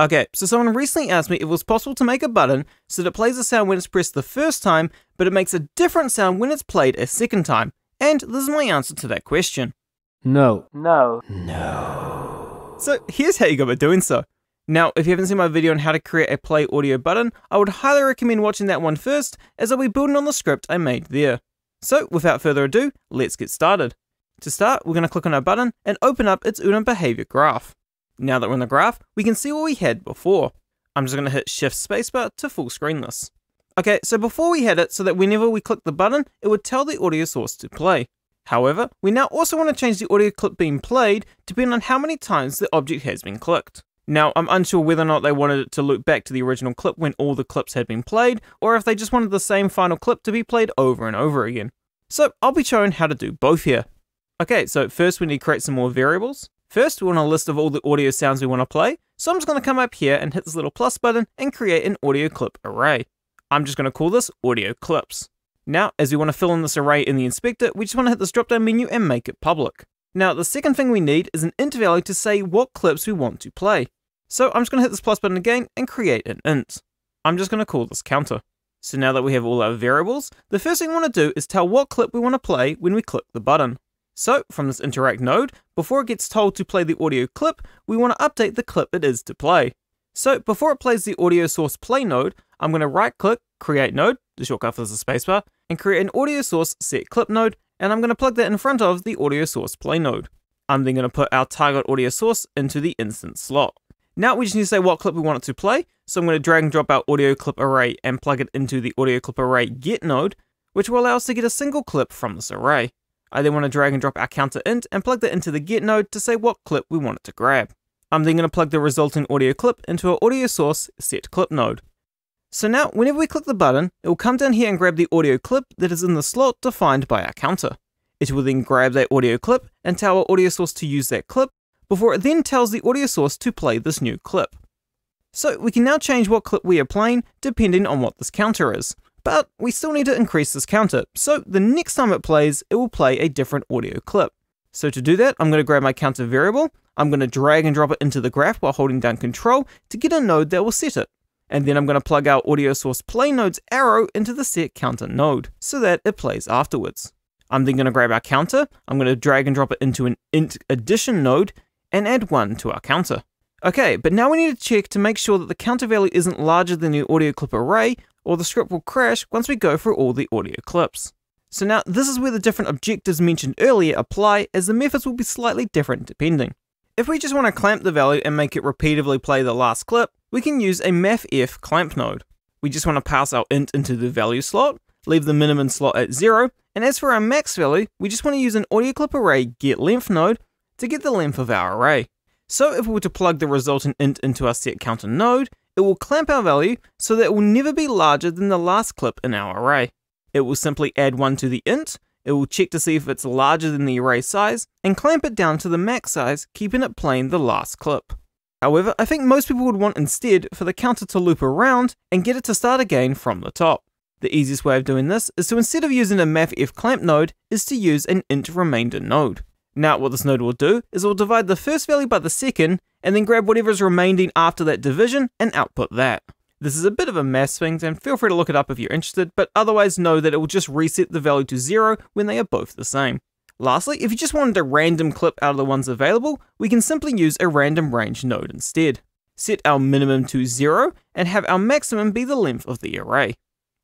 Okay, so someone recently asked me if it was possible to make a button so that it plays a sound when it's pressed the first time, but it makes a different sound when it's played a second time. And this is my answer to that question. No. No. No. So here's how you go about doing so. Now, if you haven't seen my video on how to create a play audio button, I would highly recommend watching that one first, as I'll be building on the script I made there. So, without further ado, let's get started. To start, we're going to click on our button and open up its Udon behavior graph. Now that we're in the graph, we can see what we had before. I'm just going to hit Shift Spacebar to full screen this. Okay, so before we had it so that whenever we click the button, it would tell the audio source to play. However, we now also want to change the audio clip being played depending on how many times the object has been clicked. Now, I'm unsure whether or not they wanted it to loop back to the original clip when all the clips had been played, or if they just wanted the same final clip to be played over and over again. So, I'll be showing how to do both here. Okay, so first we need to create some more variables. First, we want a list of all the audio sounds we want to play, so I'm just going to come up here and hit this little plus button and create an audio clip array. I'm just going to call this audio clips. Now, as we want to fill in this array in the inspector, we just want to hit this drop down menu and make it public. Now, the second thing we need is an int value to say what clips we want to play. So I'm just going to hit this plus button again and create an int. I'm just going to call this counter. So now that we have all our variables, the first thing we want to do is tell what clip we want to play when we click the button. So from this interact node, before it gets told to play the audio clip, we want to update the clip it is to play. So before it plays the audio source play node, I'm going to right click, create node, the shortcut for this is spacebar, and create an audio source set clip node, and I'm going to plug that in front of the audio source play node. I'm then going to put our target audio source into the instance slot. Now we just need to say what clip we want it to play, so I'm going to drag and drop our audio clip array and plug it into the audio clip array get node, which will allow us to get a single clip from this array. I then want to drag and drop our counter int and plug that into the get node to say what clip we want it to grab. I'm then going to plug the resulting audio clip into our audio source set clip node. So now, whenever we click the button, it will come down here and grab the audio clip that is in the slot defined by our counter. It will then grab that audio clip and tell our audio source to use that clip, before it then tells the audio source to play this new clip. So we can now change what clip we are playing depending on what this counter is. But we still need to increase this counter, so the next time it plays, it will play a different audio clip. So to do that, I'm going to grab my counter variable, I'm going to drag and drop it into the graph while holding down control to get a node that will set it and then I'm going to plug our audio source play node's arrow into the set counter node so that it plays afterwards. I'm then going to grab our counter, I'm going to drag and drop it into an int addition node and add 1 to our counter. Okay, but now we need to check to make sure that the counter value isn't larger than the audio clip array or the script will crash once we go through all the audio clips. So now this is where the different objectives mentioned earlier apply as the methods will be slightly different depending. If we just want to clamp the value and make it repeatedly play the last clip, we can use a mathf clamp node. We just want to pass our int into the value slot, leave the minimum slot at 0, and as for our max value, we just want to use an audio clip array get length node to get the length of our array. So if we were to plug the resultant int into our set counter node, it will clamp our value so that it will never be larger than the last clip in our array. It will simply add 1 to the int, it will check to see if it's larger than the array size, and clamp it down to the max size, keeping it playing the last clip. However, I think most people would want instead for the counter to loop around and get it to start again from the top. The easiest way of doing this is to instead of using a mathf clamp node, is to use an int remainder node. Now what this node will do is it will divide the first value by the second, and then grab whatever is remaining after that division and output that. This is a bit of a math thing, and feel free to look it up if you're interested, but otherwise know that it will just reset the value to zero when they are both the same. Lastly, if you just wanted a random clip out of the ones available, we can simply use a random range node instead. Set our minimum to zero, and have our maximum be the length of the array.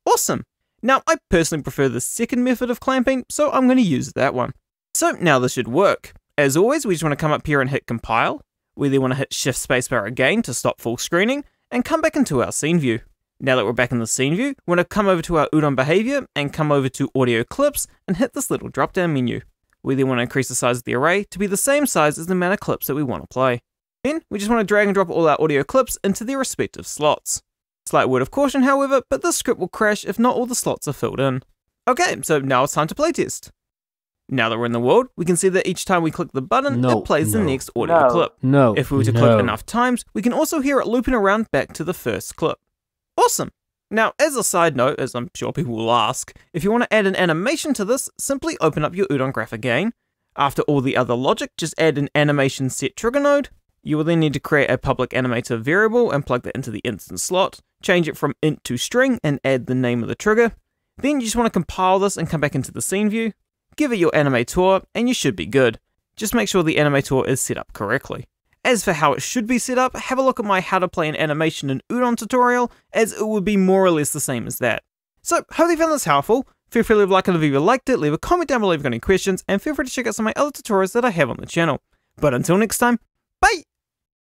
Awesome! Now, I personally prefer the second method of clamping, so I'm going to use that one. So now this should work. As always, we just want to come up here and hit compile. We then want to hit shift spacebar again to stop full screening, and come back into our scene view. Now that we're back in the scene view, we want to come over to our Udon behavior and come over to audio clips and hit this little drop down menu. We then want to increase the size of the array to be the same size as the amount of clips that we want to play. Then we just want to drag and drop all our audio clips into their respective slots. Slight word of caution however, but this script will crash if not all the slots are filled in. Okay, so now it's time to playtest. Now that we're in the world, we can see that each time we click the button, No, it plays no, the next audio no. clip. No. If we were to no. click enough times, we can also hear it looping around back to the first clip. Awesome! Now, as a side note, as I'm sure people will ask, if you want to add an animation to this, simply open up your Udon graph again. After all the other logic, just add an animation set trigger node, You will then need to create a public animator variable and plug that into the instance slot, change it from int to string and add the name of the trigger. Then you just want to compile this and come back into the scene view, give it your animator, and you should be good. Just make sure the animator is set up correctly. As for how it should be set up, have a look at my how to play an animation in Udon tutorial, as it would be more or less the same as that. So, hope you found this helpful. Feel free to leave a like if you liked it, leave a comment down below if you've got any questions, and feel free to check out some of my other tutorials that I have on the channel. But until next time, bye!